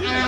Yeah.